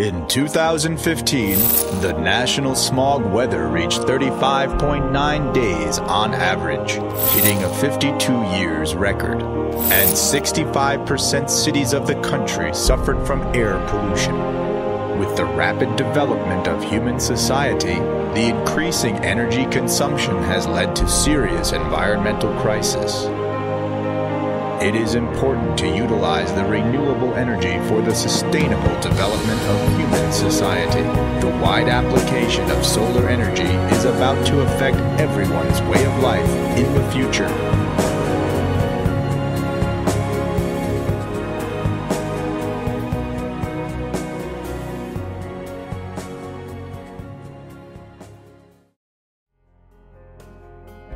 In 2015, the national smog weather reached 35.9 days on average, hitting a 52 years record. And 65% cities of the country suffered from air pollution. With the rapid development of human society, the increasing energy consumption has led to serious environmental crisis. It is important to utilize the renewable energy for the sustainable development of human society. The wide application of solar energy is about to affect everyone's way of life in the future.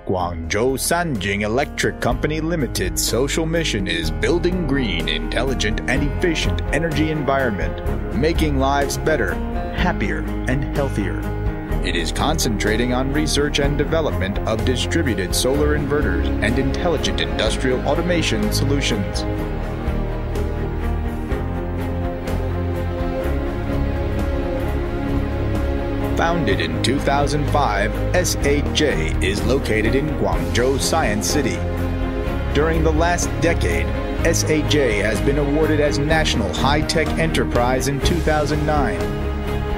Guangzhou Sanjing Electric Company Limited social mission is building green, intelligent, and efficient energy environment, making lives better, happier, and healthier. It is concentrating on research and development of distributed solar inverters and intelligent industrial automation solutions. Founded in 2005, SAJ is located in Guangzhou Science City. During the last decade, SAJ has been awarded as National High Tech Enterprise in 2009,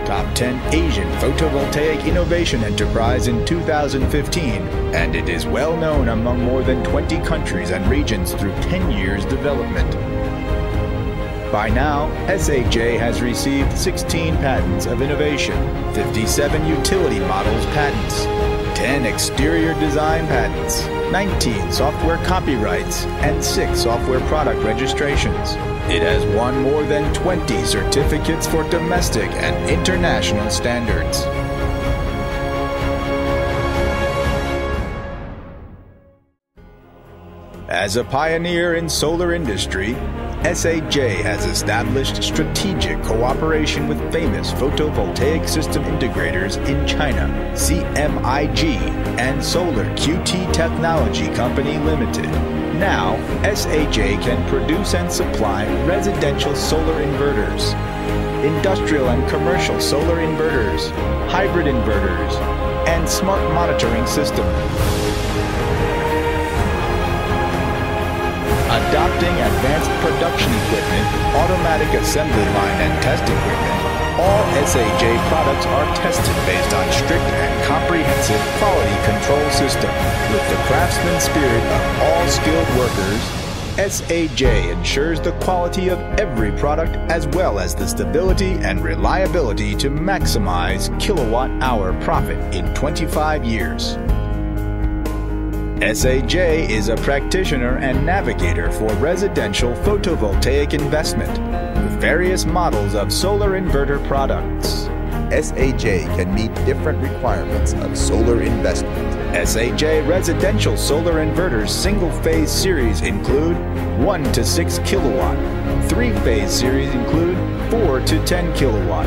Top 10 Asian Photovoltaic Innovation Enterprise in 2015, and it is well known among more than 20 countries and regions through 10 years development. By now, SAJ has received 16 patents of innovation, 57 utility models patents, 10 exterior design patents, 19 software copyrights, and 6 software product registrations. It has won more than 20 certificates for domestic and international standards. As a pioneer in solar industry, SAJ has established strategic cooperation with famous photovoltaic system integrators in China, CMIG, and Solar QT Technology Company Limited. Now, SAJ can produce and supply residential solar inverters, industrial and commercial solar inverters, hybrid inverters, and smart monitoring system. Adopting advanced production equipment, automatic assembly line, and test equipment, all SAJ products are tested based on strict and comprehensive quality control system. With the craftsman spirit of all skilled workers, SAJ ensures the quality of every product as well as the stability and reliability to maximize kilowatt hour profit in 25 years. SAJ is a practitioner and navigator for residential photovoltaic investment with various models of solar inverter products. SAJ can meet different requirements of solar investment. SAJ residential solar inverters single phase series include 1 to 6 kilowatt. Three phase series include 4 to 10 kilowatt.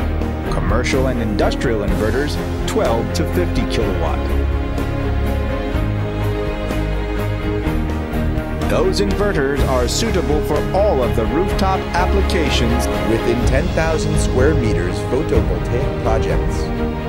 Commercial and industrial inverters 12 to 50 kilowatt. Those inverters are suitable for all of the rooftop applications within 10,000 square meters photovoltaic projects.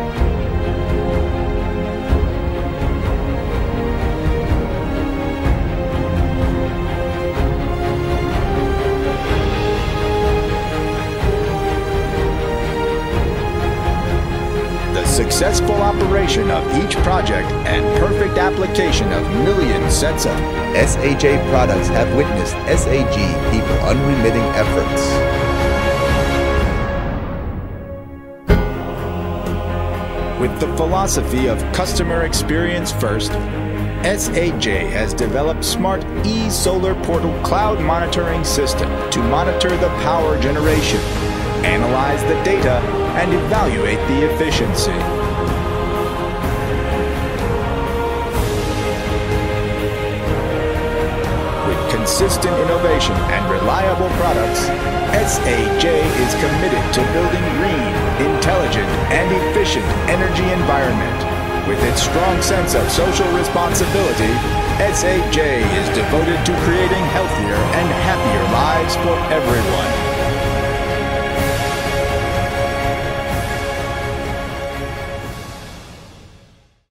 Successful operation of each project and perfect application of millions sets of SAJ products have witnessed SAJ people unremitting efforts. With the philosophy of customer experience first, SAJ has developed Smart e-Solar Portal cloud monitoring system to monitor the power generation, analyze the data, and evaluate the efficiency. With consistent innovation and reliable products, SAJ is committed to building green, intelligent, and efficient energy environment. With its strong sense of social responsibility, SAJ is devoted to creating healthier and happier lives for everyone.